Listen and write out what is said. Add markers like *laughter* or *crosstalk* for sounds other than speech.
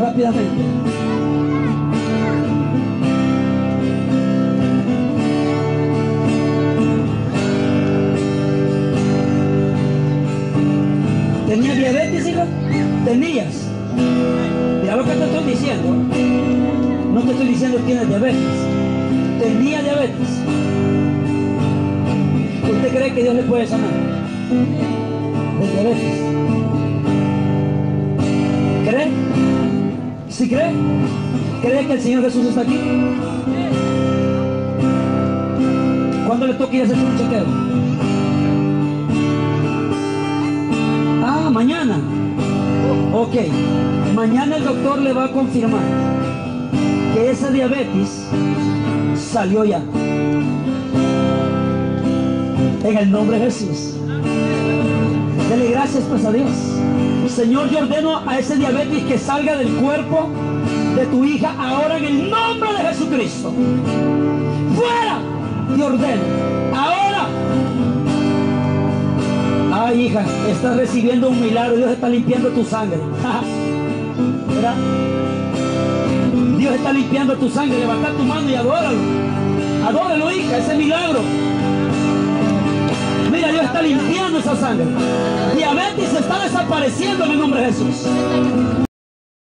rápidamente. ¿Tenías diabetes, hijo? Tenías. Mira lo que te estoy diciendo. No te estoy diciendo que tienes diabetes. Tenía diabetes. ¿Usted cree que Dios le puede sanar? De diabetes. ¿Cree? ¿Sí cree? ¿Cree que el Señor Jesús está aquí? ¿Cuándo le toca ir a hacer un chequeo? Ah, mañana. Ok. Mañana el doctor le va a confirmar que esa diabetes salió ya. En el nombre de Jesús. Dele gracias pues a Dios. Señor, yo ordeno a ese diabetes que salga del cuerpo de tu hija ahora en el nombre de Jesucristo. Fuera. Te ordeno. Ahora. Ay, hija, estás recibiendo un milagro. Dios está limpiando tu sangre. *laughs* Dios está limpiando tu sangre. Levanta tu mano y adóralo. Adóralo, hija, ese milagro. Mira, Dios está limpiando esa sangre. Diabetes desapareciendo en el nombre de Jesús.